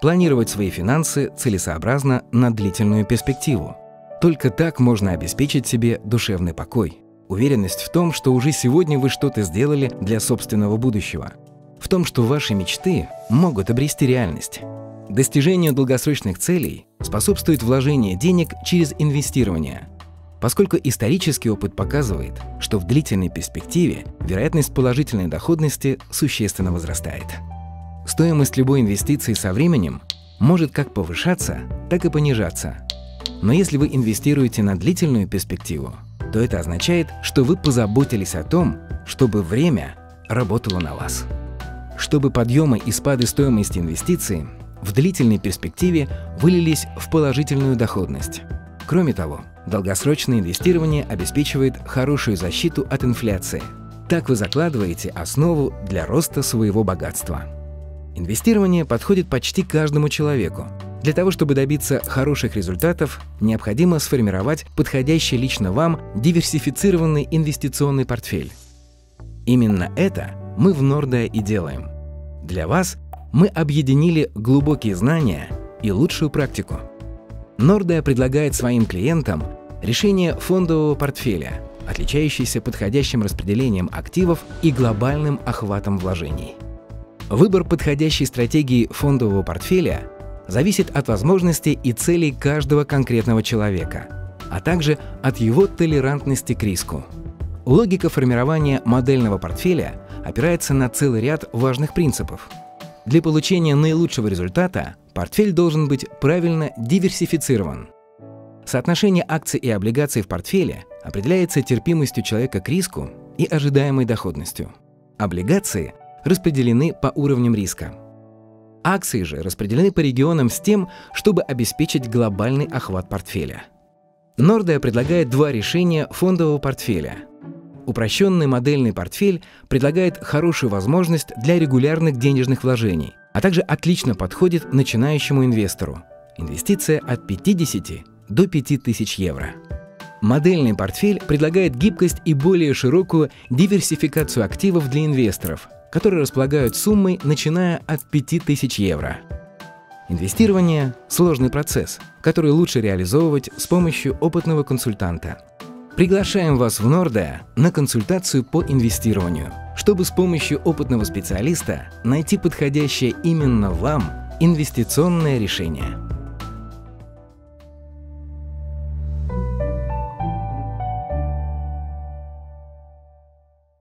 планировать свои финансы целесообразно на длительную перспективу. Только так можно обеспечить себе душевный покой, уверенность в том, что уже сегодня вы что-то сделали для собственного будущего, в том, что ваши мечты могут обрести реальность. Достижению долгосрочных целей способствует вложение денег через инвестирование, поскольку исторический опыт показывает, что в длительной перспективе вероятность положительной доходности существенно возрастает. Стоимость любой инвестиции со временем может как повышаться, так и понижаться. Но если вы инвестируете на длительную перспективу, то это означает, что вы позаботились о том, чтобы время работало на вас. Чтобы подъемы и спады стоимости инвестиций в длительной перспективе вылились в положительную доходность. Кроме того, долгосрочное инвестирование обеспечивает хорошую защиту от инфляции. Так вы закладываете основу для роста своего богатства. Инвестирование подходит почти каждому человеку. Для того, чтобы добиться хороших результатов, необходимо сформировать подходящий лично вам диверсифицированный инвестиционный портфель. Именно это мы в Нордea и делаем. Для вас мы объединили глубокие знания и лучшую практику. Нордea предлагает своим клиентам решение фондового портфеля, отличающееся подходящим распределением активов и глобальным охватом вложений – Выбор подходящей стратегии фондового портфеля зависит от возможностей и целей каждого конкретного человека, а также от его толерантности к риску. Логика формирования модельного портфеля опирается на целый ряд важных принципов. Для получения наилучшего результата портфель должен быть правильно диверсифицирован. Соотношение акций и облигаций в портфеле определяется терпимостью человека к риску и ожидаемой доходностью. Облигации распределены по уровням риска. Акции же распределены по регионам с тем, чтобы обеспечить глобальный охват портфеля. Нордea предлагает два решения фондового портфеля. Упрощенный модельный портфель предлагает хорошую возможность для регулярных денежных вложений, а также отлично подходит начинающему инвестору. Инвестиция от 50 до 5000 евро. Модельный портфель предлагает гибкость и более широкую диверсификацию активов для инвесторов, которые располагают суммой, начиная от 5000 евро. Инвестирование – сложный процесс, который лучше реализовывать с помощью опытного консультанта. Приглашаем вас в Нордеа на консультацию по инвестированию, чтобы с помощью опытного специалиста найти подходящее именно вам инвестиционное решение.